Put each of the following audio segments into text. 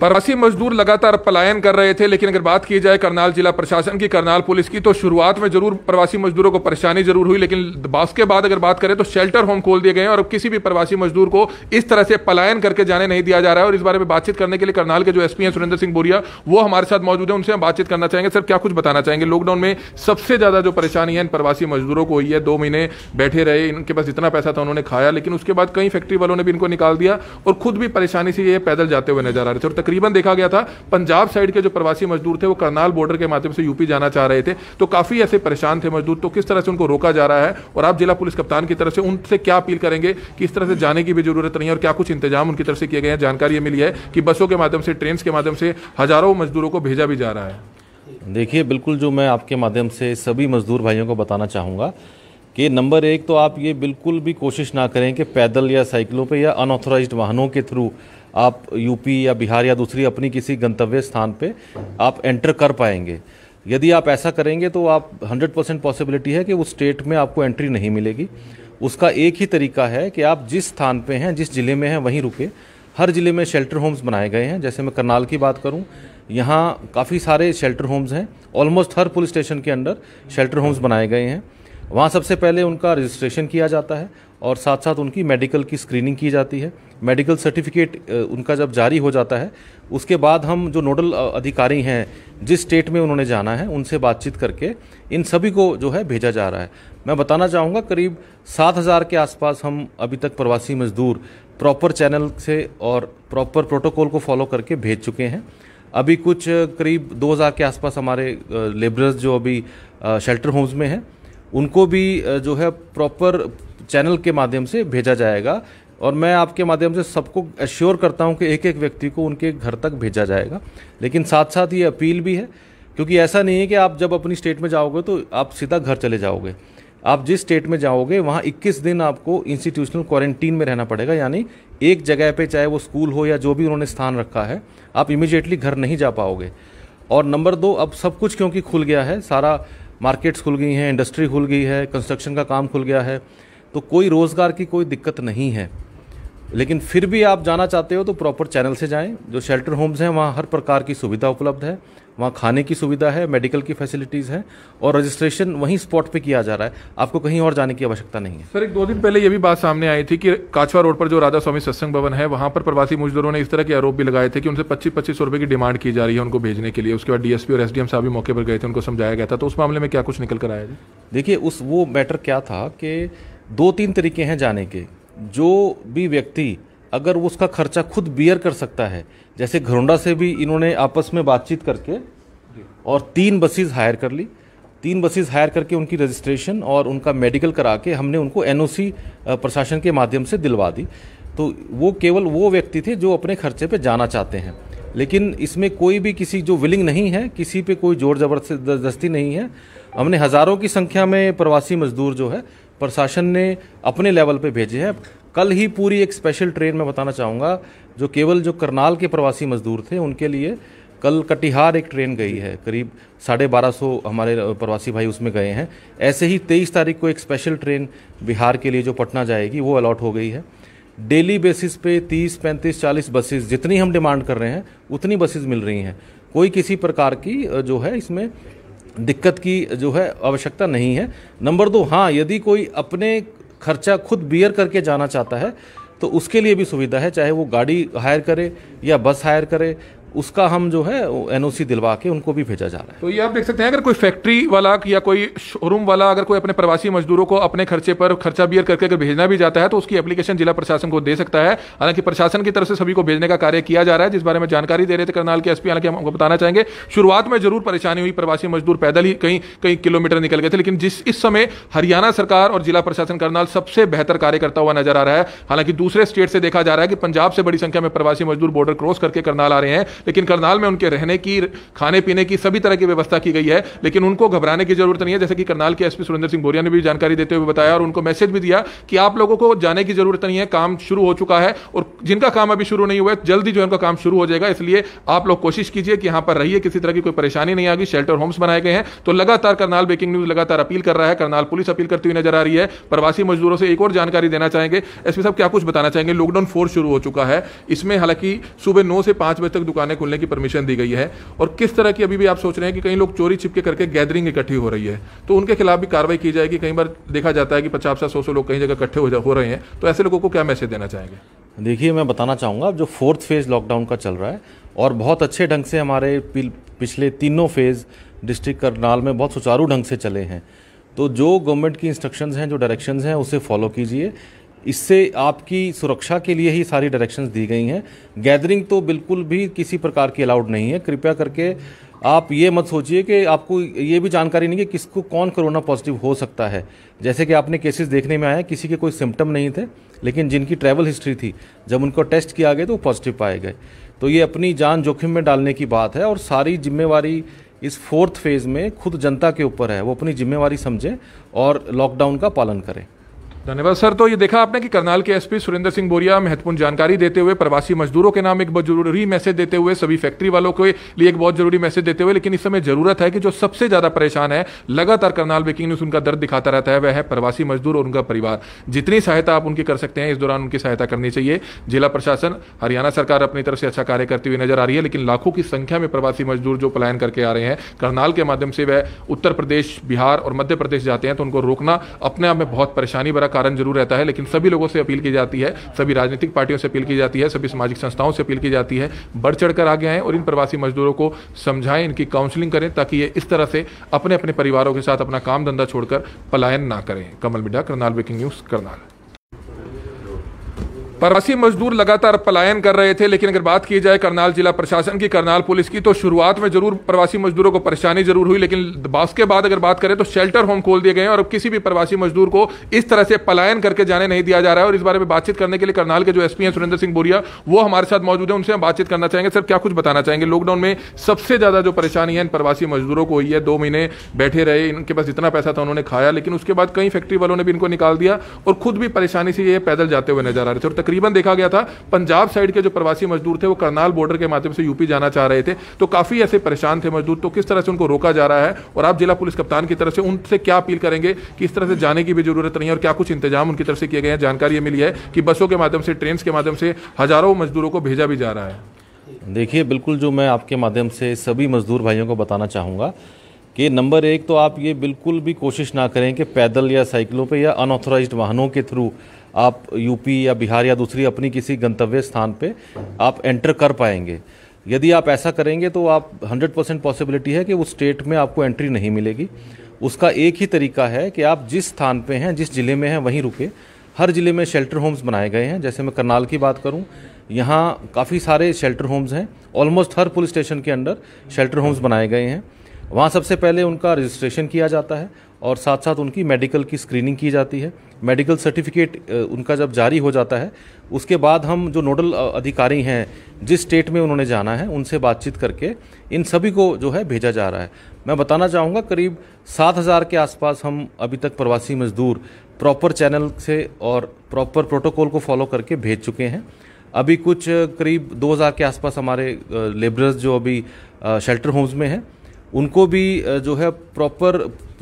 प्रवासी मजदूर लगातार पलायन कर रहे थे, लेकिन अगर बात की जाए करनाल जिला प्रशासन की, करनाल पुलिस की तो शुरुआत में ज़रूर प्रवासी मजदूरों को परेशानी ज़रूर हुई, लेकिन उसके बाद अगर बात करें तो शेल्टर होम खोल दिए गए हैं और किसी भी प्रवासी मजदूर को इस तरह से पलायन करके जाने नहीं दिया जा रहा है। और इस बारे में बातचीत करने के लिए करनाल के जो एसपी हैं सुरेंद्र सिंह बोरिया, वो हमारे साथ मौजूद है, उनसे हम बातचीत करना चाहेंगे। सर, क्या कुछ बताना चाहेंगे? लॉकडाउन में सबसे ज़्यादा जो परेशानी है इन प्रवासी मजदूरों को हुई है, दो महीने बैठे रहे, इनके पास इतना पैसा था उन्होंने खाया, लेकिन उसके बाद कई फैक्ट्री वालों ने भी इनको निकाल दिया और खुद भी परेशानी से ये पैदल जाते हुए नज़र आ रहे थे। और तकरीबन देखा गया था, पंजाब साइड के जो प्रवासी मजदूर थे, वो करनाल बॉर्डर के माध्यम से यूपी जाना चाह रहे थे। तो काफ़ी ऐसे परेशान थे मजदूर। तो किस तरह से उनको रोका जा रहा है? और आप जिला पुलिस कप्तान की तरफ़ से उनसे क्या अपील करेंगे? कि इस तरह से जाने की भी ज़रूरत नहीं है? और क्या कुछ इंतज़ाम उनकी तरफ़ से किए गए हैं? जानकारी मिली है कि बसों के माध्यम से ट्रेन के माध्यम से हज़ारों मजदूरों को भेजा भी जा रहा है। देखिए, बिल्कुल जो मैं आपके माध्यम से सभी मजदूर भाइयों को बताना चाहूँगा कि नंबर एक तो आप ये बिल्कुल भी कोशिश ना करें कि पैदल या साइकिलों पे या अनऑथोराइज वाहनों के थ्रू आप यूपी या बिहार या दूसरी अपनी किसी गंतव्य स्थान पे आप एंटर कर पाएँगे। यदि आप ऐसा करेंगे तो आप 100 परसेंट पॉसिबिलिटी है कि उस स्टेट में आपको एंट्री नहीं मिलेगी। उसका एक ही तरीका है कि आप जिस स्थान पे हैं, जिस ज़िले में हैं, वहीं रुके। हर ज़िले में शेल्टर होम्स बनाए गए हैं। जैसे मैं करनाल की बात करूँ, यहाँ काफ़ी सारे शेल्टर होम्स हैं। ऑलमोस्ट हर पुलिस स्टेशन के अंदर शेल्टर होम्स बनाए गए हैं। वहाँ सबसे पहले उनका रजिस्ट्रेशन किया जाता है और साथ साथ उनकी मेडिकल की स्क्रीनिंग की जाती है। मेडिकल सर्टिफिकेट उनका जब जारी हो जाता है, उसके बाद हम जो नोडल अधिकारी हैं, जिस स्टेट में उन्होंने जाना है, उनसे बातचीत करके इन सभी को जो है भेजा जा रहा है। मैं बताना चाहूँगा, करीब सात हज़ार के आसपास हम अभी तक प्रवासी मजदूर प्रॉपर चैनल से और प्रॉपर प्रोटोकॉल को फॉलो करके भेज चुके हैं। अभी कुछ, करीब 2000 के आसपास हमारे लेबरर्स जो अभी शेल्टर होम्स में हैं उनको भी जो है प्रॉपर चैनल के माध्यम से भेजा जाएगा। और मैं आपके माध्यम से सबको एश्योर करता हूँ कि एक एक व्यक्ति को उनके घर तक भेजा जाएगा। लेकिन साथ साथ ये अपील भी है, क्योंकि ऐसा नहीं है कि आप जब अपनी स्टेट में जाओगे तो आप सीधा घर चले जाओगे। आप जिस स्टेट में जाओगे, वहाँ 21 दिन आपको इंस्टीट्यूशनल क्वारंटीन में रहना पड़ेगा। यानी एक जगह पे चाहे वो स्कूल हो या जो भी उन्होंने स्थान रखा है, आप इमीडिएटली घर नहीं जा पाओगे। और नंबर दो, अब सब कुछ क्योंकि खुल गया है, सारा मार्केट्स खुल गई हैं, इंडस्ट्री खुल गई है, कंस्ट्रक्शन का काम खुल गया है तो कोई रोज़गार की कोई दिक्कत नहीं है। लेकिन फिर भी आप जाना चाहते हो तो प्रॉपर चैनल से जाएँ। जो शेल्टर होम्स हैं वहाँ हर प्रकार की सुविधा उपलब्ध है। वहाँ खाने की सुविधा है मेडिकल की फैसिलिटीज़ है और रजिस्ट्रेशन वहीं स्पॉट पे किया जा रहा है। आपको कहीं और जाने की आवश्यकता नहीं है। सर एक दो दिन पहले ये भी बात सामने आई थी कि काछवा रोड पर जो राधा स्वामी सत्संग भवन है वहाँ पर प्रवासी मजदूरों ने इस तरह के आरोप भी लगाए थे कि उनसे पच्चीस पच्चीस रुपये की डिमांड की जा रही है उनको भेजने के लिए। उसके बाद डीएसपी और एसडीएम साहब भी मौके पर गए थे उनको समझाया गया था। तो उस मामले में क्या कुछ निकल कर आया देखिए उस वो मैटर क्या था कि दो तीन तरीके हैं जाने के। जो भी व्यक्ति अगर उसका खर्चा खुद बियर कर सकता है, जैसे घरोंडा से भी इन्होंने आपस में बातचीत करके और तीन बसेस हायर कर ली। तीन बसेस हायर करके उनकी रजिस्ट्रेशन और उनका मेडिकल करा के हमने उनको एनओसी प्रशासन के माध्यम से दिलवा दी। तो वो केवल वो व्यक्ति थे जो अपने खर्चे पे जाना चाहते हैं। लेकिन इसमें कोई भी किसी जो विलिंग नहीं है, किसी पे कोई ज़ोर ज़बरदस्ती नहीं है। हमने हज़ारों की संख्या में प्रवासी मजदूर जो है प्रशासन ने अपने लेवल पे भेजे हैं। कल ही पूरी एक स्पेशल ट्रेन में बताना चाहूँगा, जो केवल जो करनाल के प्रवासी मजदूर थे, उनके लिए कल कटिहार एक ट्रेन गई है। करीब साढ़े बारह सौ हमारे प्रवासी भाई उसमें गए हैं। ऐसे ही तेईस तारीख को एक स्पेशल ट्रेन बिहार के लिए जो पटना जाएगी, वो अलॉट हो गई है। डेली बेसिस पे तीस, पैंतीस, चालीस बसेस जितनी हम डिमांड कर रहे हैं, उतनी बसेस मिल रही हैं। कोई किसी प्रकार की जो है, इसमें दिक्कत की जो है आवश्यकता नहीं है। नंबर दो हाँ यदि कोई अपने खर्चा खुद बियर करके जाना चाहता है तो उसके लिए भी सुविधा है, चाहे वो गाड़ी हायर करे या बस हायर करे। उसका हम जो है एनओसी दिलवा के उनको भी भेजा जा रहा है। तो ये आप देख सकते हैं, अगर कोई फैक्ट्री वाला या कोई शोरूम वाला, अगर कोई अपने प्रवासी मजदूरों को अपने खर्चे पर खर्चा बियर करके अगर भेजना भी जाता है तो उसकी एप्लीकेशन जिला प्रशासन को दे सकता है। हालाँकि प्रशासन की तरफ़ से सभी को भेजने का कार्य किया जा रहा है, जिस बारे में जानकारी दे रहे थे करनाल के एसपी। हालाँकि हम आपको बताना चाहेंगे, शुरुआत में ज़रूर परेशानी हुई, प्रवासी मजदूर पैदल ही कहीं कई किलोमीटर निकल गए थे, लेकिन जिस, इस समय हरियाणा सरकार और जिला प्रशासन करनाल सबसे बेहतर कार्य करता हुआ नज़र आ रहा है। हालाँकि दूसरे स्टेट से देखा जा रहा है कि पंजाब से बड़ी संख्या में प्रवासी मजदूर बॉर्डर क्रॉस करके करनाल आ रहे हैं। लेकिन करनाल में उनके रहने की, खाने पीने की सभी तरह की व्यवस्था की गई है, लेकिन उनको घबराने की ज़रूरत नहीं है, जैसे कि करनाल के एसपी सुरेंद्र सिंह बोरिया ने भी जानकारी देते हुए बताया और उनको मैसेज भी दिया कि आप लोगों को जाने की ज़रूरत नहीं है, काम शुरू हो चुका है और जिनका काम अभी शुरू नहीं हुआ है, जल्दी जो है उनका काम शुरू हो जाएगा, इसलिए आप लोग कोशिश कीजिए कि यहाँ पर रहिए, किसी तरह की कोई परेशानी नहीं आगी शेल्टर होम्स बनाए गए हैं। तो लगातार करनाल ब्रेकिंग न्यूज़ लगातार अपील कर रहा है, करनाल पुलिस अपील करती हुई नज़र आ रही है। प्रवासी मजदूरों से एक और जानकारी देना चाहेंगे। एसपी साहब, क्या कुछ बताना चाहेंगे? लॉकडाउन फोर शुरू हो चुका है। इसमें हालाँकि सुबह नौ से पाँच बजे तक दुकानें दुकानें खुलने की परमिशन दी गई है। और किस तरह की अभी भी आप सोच रहे हैं कि कई लोग चोरी छिपके करके गैदरिंग इकट्ठी हो रही है? तो उनके खिलाफ भी कार्रवाई की जाएगी। कई बार देखा जाता है कि पचास सौ सौ लोग कहीं जगह इकट्ठे हो, रहे हैं। तो ऐसे लोगों को क्या मैसेज देना चाहेंगे? देखिए मैं बताना चाहूँगा जो फोर्थ फ़ेज़ लॉकडाउन का चल रहा है और बहुत अच्छे ढंग से हमारे पिछले तीनों फ़ेज़ डिस्ट्रिक्ट करनाल में बहुत सुचारू ढंग से चले हैं। तो जो गवर्नमेंट की इंस्ट्रक्शंस हैं जो डायरेक्शंस हैं उसे फॉलो कीजिए। इससे आपकी सुरक्षा के लिए ही सारी डायरेक्शंस दी गई हैं। गैदरिंग तो बिल्कुल भी किसी प्रकार की अलाउड नहीं है। कृपया करके आप ये मत सोचिए कि आपको ये भी जानकारी नहीं कि किसको कौन कोरोना पॉजिटिव हो सकता है। जैसे कि आपने केसेस देखने में आया किसी के कोई सिम्टम नहीं थे, लेकिन जिनकी ट्रैवल हिस्ट्री थी, जब उनको टेस्ट किया गया तो वो पॉजिटिव पाए गए। तो ये अपनी जान जोखिम में डालने की बात है और सारी जिम्मेवारी इस फोर्थ फ़ेज़ में खुद जनता के ऊपर है। वो अपनी जिम्मेवारी समझें और लॉकडाउन का पालन करें। धन्यवाद सर। तो ये देखा आपने कि करनाल के एसपी सुरेंद्र सिंह बोरिया महत्वपूर्ण जानकारी देते हुए, प्रवासी मजदूरों के नाम एक बहुत ज़रूरी मैसेज देते हुए, सभी फैक्ट्री वालों के लिए एक बहुत ज़रूरी मैसेज देते हुए, लेकिन इस समय ज़रूरत है कि जो सबसे ज़्यादा परेशान है, लगातार करनाल ब्रेकिंग न्यूज़, उनका दर्द दिखाता रहता है, वह है प्रवासी मजदूर और उनका परिवार। जितनी सहायता आप उनकी कर सकते हैं, इस दौरान उनकी सहायता करनी चाहिए। जिला प्रशासन, हरियाणा सरकार अपनी तरफ़ से अच्छा कार्य करती हुई नज़र आ रही है, लेकिन लाखों की संख्या में प्रवासी मजदूर जो पलायन करके आ रहे हैं, करनाल के माध्यम से वह उत्तर प्रदेश, बिहार और मध्य प्रदेश जाते हैं तो उनको रोकना अपने आप में बहुत परेशानी भरा कारण ज़रूर रहता है, लेकिन सभी लोगों से अपील की जाती है, सभी राजनीतिक पार्टियों से अपील की जाती है, सभी सामाजिक संस्थाओं से अपील की जाती है, बढ़ चढ़कर आगे आएँ और इन प्रवासी मजदूरों को समझाएँ, इनकी काउंसलिंग करें, ताकि ये इस तरह से अपने अपने परिवारों के साथ अपना काम धंधा छोड़कर पलायन ना करें। Kamal Midda Karnal breaking news, Karnal. प्रवासी मजदूर लगातार पलायन कर रहे थे, लेकिन अगर बात की जाए करनाल जिला प्रशासन की, करनाल पुलिस की तो शुरुआत में ज़रूर प्रवासी मजदूरों को परेशानी ज़रूर हुई, लेकिन उसके बाद अगर बात करें तो शेल्टर होम खोल दिए गए हैं और अब किसी भी प्रवासी मजदूर को इस तरह से पलायन करके जाने नहीं दिया जा रहा है। और इस बारे में बातचीत करने के लिए करनाल के जो एसपी हैं, सुरेंद्र सिंह बोरिया, वो हमारे साथ मौजूद है, उनसे हम बातचीत करना चाहेंगे। सर, क्या कुछ बताना चाहेंगे? लॉकडाउन में सबसे ज़्यादा जो परेशानी है इन प्रवासी मजदूरों को हुई है, दो महीने बैठे रहे, इनके पास इतना पैसा था उन्होंने खाया, लेकिन उसके बाद कई फैक्ट्री वालों ने भी इनको निकाल दिया और खुद भी परेशानी से ये पैदल जाते हुए नज़र आ रहे थे। और तकरीबन देखा गया था, पंजाब साइड के जो प्रवासी मजदूर थे, वो करनाल बॉर्डर के माध्यम से यूपी जाना चाह रहे थे। तो काफ़ी ऐसे परेशान थे मजदूर। तो किस तरह से उनको रोका जा रहा है? और आप जिला पुलिस कप्तान की तरफ़ से उनसे क्या अपील करेंगे? कि इस तरह से जाने की भी ज़रूरत नहीं है? और क्या कुछ इंतज़ाम उनकी तरफ़ से किए गए हैं? जानकारी मिली है कि बसों के माध्यम से ट्रेन के माध्यम से हज़ारों मजदूरों को भेजा भी जा रहा है। देखिए, बिल्कुल जो मैं आपके माध्यम से सभी मजदूर भाइयों को बताना चाहूँगा कि नंबर एक तो आप ये बिल्कुल भी कोशिश ना करें कि पैदल या साइकिलों पे या अनऑथोराइज्ड वाहनों के थ्रू आप यूपी या बिहार या दूसरी अपनी किसी गंतव्य स्थान पे आप एंटर कर पाएँगे। यदि आप ऐसा करेंगे तो आप 100 परसेंट पॉसिबिलिटी है कि उस स्टेट में आपको एंट्री नहीं मिलेगी। उसका एक ही तरीका है कि आप जिस स्थान पे हैं, जिस ज़िले में हैं, वहीं रुके। हर ज़िले में शेल्टर होम्स बनाए गए हैं। जैसे मैं करनाल की बात करूँ, यहाँ काफ़ी सारे शेल्टर होम्स हैं। ऑलमोस्ट हर पुलिस स्टेशन के अंडर शेल्टर होम्स बनाए गए हैं। वहाँ सबसे पहले उनका रजिस्ट्रेशन किया जाता है। और साथ साथ उनकी मेडिकल की स्क्रीनिंग की जाती है। मेडिकल सर्टिफिकेट उनका जब जारी हो जाता है, उसके बाद हम जो नोडल अधिकारी हैं, जिस स्टेट में उन्होंने जाना है, उनसे बातचीत करके इन सभी को जो है भेजा जा रहा है। मैं बताना चाहूँगा, करीब सात हज़ार के आसपास हम अभी तक प्रवासी मजदूर प्रॉपर चैनल से और प्रॉपर प्रोटोकॉल को फॉलो करके भेज चुके हैं। अभी कुछ करीब दो हज़ार के आसपास हमारे लेबरर्स जो अभी शेल्टर होम्स में हैं, उनको भी जो है प्रॉपर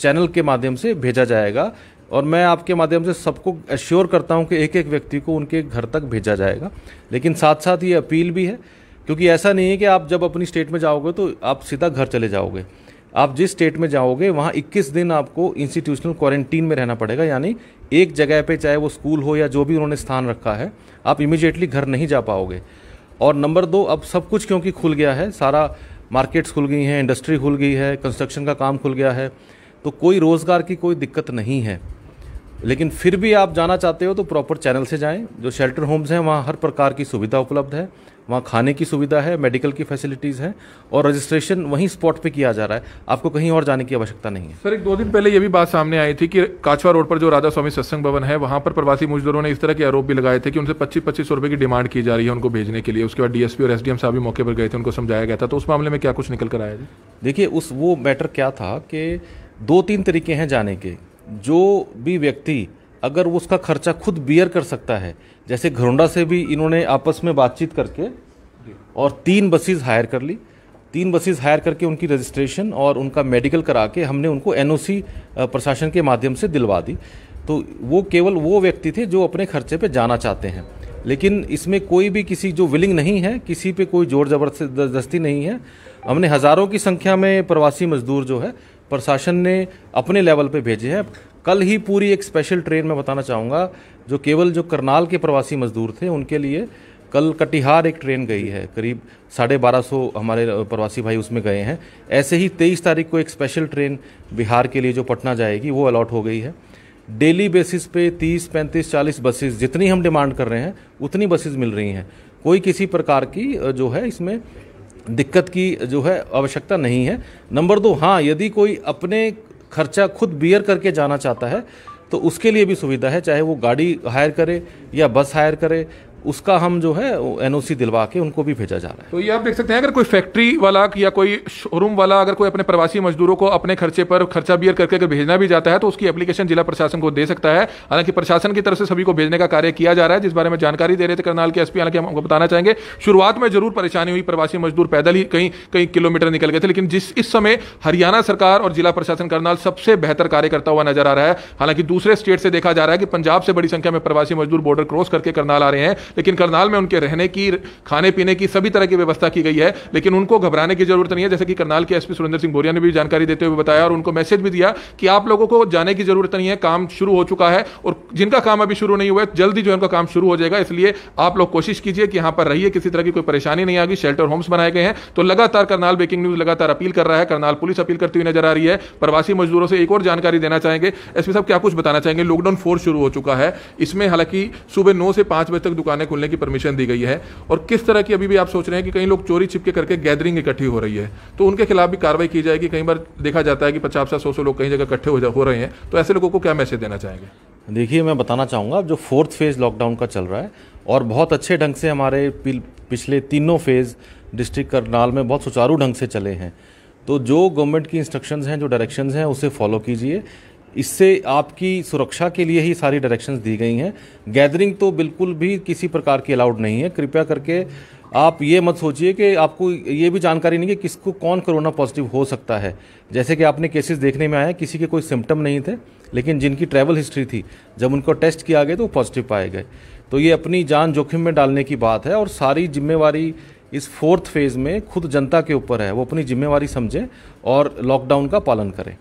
चैनल के माध्यम से भेजा जाएगा और मैं आपके माध्यम से सबको एश्योर करता हूँ कि एक एक व्यक्ति को उनके घर तक भेजा जाएगा। लेकिन साथ साथ ये अपील भी है, क्योंकि ऐसा नहीं है कि आप जब अपनी स्टेट में जाओगे तो आप सीधा घर चले जाओगे। आप जिस स्टेट में जाओगे, वहाँ 21 दिन आपको इंस्टीट्यूशनल क्वारंटीन में रहना पड़ेगा, यानी एक जगह पे चाहे वो स्कूल हो या जो भी उन्होंने स्थान रखा है, आप इमीडिएटली घर नहीं जा पाओगे। और नंबर दो, अब सब कुछ क्योंकि खुल गया है, सारा मार्केट्स खुल गई हैं इंडस्ट्री खुल गई है कंस्ट्रक्शन का काम खुल गया है तो कोई रोज़गार की कोई दिक्कत नहीं है। लेकिन फिर भी आप जाना चाहते हो तो प्रॉपर चैनल से जाएँ। जो शेल्टर होम्स हैं वहाँ हर प्रकार की सुविधा उपलब्ध है। वहाँ खाने की सुविधा है मेडिकल की फैसिलिटीज़ हैं और रजिस्ट्रेशन वहीं स्पॉट पे किया जा रहा है। आपको कहीं और जाने की आवश्यकता नहीं है। सर एक दो दिन पहले ये भी बात सामने आई थी कि काछवा रोड पर जो राधा स्वामी सत्संग भवन है वहाँ पर प्रवासी मजदूरों ने इस तरह के आरोप भी लगाए थे कि उनसे पच्चीस पच्चीस रुपये की डिमांड की जा रही है उनको भेजने के लिए। उसके बाद डीएसपी और एसडीएम साहब भी मौके पर गए थे उनको समझाया गया था। तो उस मामले में क्या कुछ निकल कर आया देखिए उस वो मैटर क्या था कि दो तीन तरीके हैं जाने के। जो भी व्यक्ति अगर उसका खर्चा खुद बियर कर सकता है, जैसे घरोंडा से भी इन्होंने आपस में बातचीत करके और तीन बसेस हायर कर ली। तीन बसेस हायर करके उनकी रजिस्ट्रेशन और उनका मेडिकल करा के हमने उनको एनओसी प्रशासन के माध्यम से दिलवा दी। तो वो केवल वो व्यक्ति थे जो अपने खर्चे पे जाना चाहते हैं। लेकिन इसमें कोई भी किसी जो विलिंग नहीं है, किसी पे कोई ज़ोर ज़बरदस्ती नहीं है। हमने हज़ारों की संख्या में प्रवासी मजदूर जो है प्रशासन ने अपने लेवल पे भेजे हैं। कल ही पूरी एक स्पेशल ट्रेन में बताना चाहूँगा, जो केवल जो करनाल के प्रवासी मजदूर थे, उनके लिए कल कटिहार एक ट्रेन गई है। करीब साढ़े बारह सौ हमारे प्रवासी भाई उसमें गए हैं। ऐसे ही तेईस तारीख को एक स्पेशल ट्रेन बिहार के लिए जो पटना जाएगी, वो अलॉट हो गई है। डेली बेसिस पे तीस, पैंतीस, चालीस बसेस जितनी हम डिमांड कर रहे हैं, उतनी बसेस मिल रही हैं। कोई किसी प्रकार की जो है इसमें दिक्कत की जो है आवश्यकता नहीं है। नंबर दो हाँ यदि कोई अपने खर्चा खुद बियर करके जाना चाहता है तो उसके लिए भी सुविधा है, चाहे वो गाड़ी हायर करे या बस हायर करे। उसका हम जो है एनओसी दिलवा के उनको भी भेजा जा रहा है। तो ये आप देख सकते हैं, अगर कोई फैक्ट्री वाला या कोई शोरूम वाला, अगर कोई अपने प्रवासी मजदूरों को अपने खर्चे पर खर्चा बियर करके अगर भेजना भी जाता है तो उसकी एप्लीकेशन जिला प्रशासन को दे सकता है। हालाँकि प्रशासन की तरफ़ से सभी को भेजने का कार्य किया जा रहा है, जिस बारे में जानकारी दे रहे थे करनाल के एसपी, हालाँकि हम आपको बताना चाहेंगे, शुरुआत में ज़रूर परेशानी हुई, प्रवासी मजदूर पैदल ही कहीं कई किलोमीटर निकल गए थे, लेकिन जिस, इस समय हरियाणा सरकार और जिला प्रशासन करनाल सबसे बेहतर कार्य करता हुआ नज़र आ रहा है। हालाँकि दूसरे स्टेट से देखा जा रहा है कि पंजाब से बड़ी संख्या में प्रवासी मजदूर बॉर्डर क्रॉस करके करनाल आ रहे हैं। लेकिन करनाल में उनके रहने की, खाने पीने की सभी तरह की व्यवस्था की गई है, लेकिन उनको घबराने की ज़रूरत नहीं है, जैसे कि करनाल के एसपी सुरेंद्र सिंह बोरिया ने भी जानकारी देते हुए बताया और उनको मैसेज भी दिया कि आप लोगों को जाने की ज़रूरत नहीं है, काम शुरू हो चुका है और जिनका काम अभी शुरू नहीं हुआ है, जल्दी जो है उनका काम शुरू हो जाएगा, इसलिए आप लोग कोशिश कीजिए कि यहाँ पर रहिए, किसी तरह की कोई परेशानी नहीं आएगी, शेल्टर होम्स बनाए गए हैं। तो लगातार करनाल ब्रेकिंग न्यूज़ लगातार अपील कर रहा है, करनाल पुलिस अपील करती हुई नज़र आ रही है। प्रवासी मजदूरों से एक और जानकारी देना चाहेंगे। एसपी साहब, क्या कुछ बताना चाहेंगे? लॉकडाउन फोर शुरू हो चुका है। इसमें हालाँकि सुबह नौ से पाँच बजे तक दुकानें खुलने की परमिशन दी गई है। और किस तरह की अभी भी आप सोच रहे हैं कि कई लोग चोरी छिपके करके गैदरिंग इकट्ठी हो रही है? तो उनके खिलाफ भी कार्रवाई की जाएगी। कई बार देखा जाता है कि पचास सौ सौ लोग कहीं जगह इकट्ठे हो रहे हैं। तो ऐसे लोगों को क्या मैसेज देना चाहेंगे? देखिए, मैं बताना चाहूँगा, जो फोर्थ फ़ेज़ लॉकडाउन का चल रहा है, और बहुत अच्छे ढंग से हमारे पिछले तीनों फ़ेज़ डिस्ट्रिक्ट करनाल में बहुत सुचारू ढंग से चले हैं। तो जो गवर्नमेंट की इंस्ट्रक्शंस हैं, जो डायरेक्शंस हैं, उसे फॉलो कीजिए। इससे आपकी सुरक्षा के लिए ही सारी डायरेक्शंस दी गई हैं। गैदरिंग तो बिल्कुल भी किसी प्रकार की अलाउड नहीं है। कृपया करके आप ये मत सोचिए कि आपको ये भी जानकारी नहीं कि किसको कौन कोरोना पॉजिटिव हो सकता है। जैसे कि आपने केसेस देखने में आया किसी के कोई सिम्टम नहीं थे, लेकिन जिनकी ट्रैवल हिस्ट्री थी, जब उनको टेस्ट किया गया तो वो पॉजिटिव पाए गए। तो ये अपनी जान जोखिम में डालने की बात है और सारी जिम्मेवारी इस फोर्थ फ़ेज़ में खुद जनता के ऊपर है। वो अपनी जिम्मेवारी समझें और लॉकडाउन का पालन करें।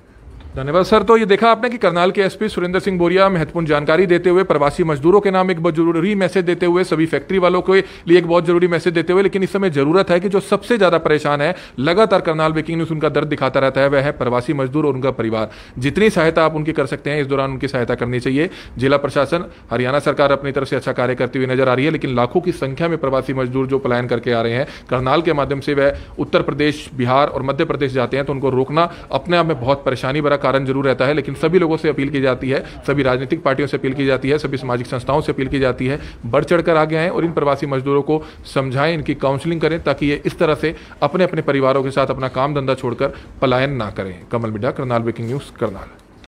धन्यवाद, सर। तो ये देखा आपने कि करनाल के एसपी सुरेंद्र सिंह बोरिया महत्वपूर्ण जानकारी देते हुए प्रवासी मजदूरों के नाम एक बहुत ज़रूरी मैसेज देते हुए, सभी फैक्ट्री वालों के लिए एक बहुत ज़रूरी मैसेज देते हुए, लेकिन इस समय ज़रूरत है कि जो सबसे ज़्यादा परेशान है, लगातार करनाल ब्रेकिंग न्यूज़, उनका दर्द दिखाता रहता है, वह है प्रवासी मजदूर और उनका परिवार। जितनी सहायता आप उनकी कर सकते हैं, इस दौरान उनकी सहायता करनी चाहिए। जिला प्रशासन, हरियाणा सरकार अपनी तरफ़ से अच्छा कार्य करती हुई नज़र आ रही है, लेकिन लाखों की संख्या में प्रवासी मजदूर जो पलायन करके आ रहे हैं, करनाल के माध्यम से वह उत्तर प्रदेश, बिहार और मध्य प्रदेश जाते हैं तो उनको रोकना अपने आप में बहुत परेशानी भरा कारण ज़रूर रहता है, लेकिन सभी लोगों से अपील की जाती है, सभी राजनीतिक पार्टियों से अपील की जाती है, सभी सामाजिक संस्थाओं से अपील की जाती है, बढ़ चढ़ कर आगे आएँ और इन प्रवासी मजदूरों को समझाएँ, इनकी काउंसलिंग करें, ताकि ये इस तरह से अपने अपने परिवारों के साथ अपना काम धंधा छोड़कर पलायन ना करें। Kamal Midda Karnal breaking news, Karnal.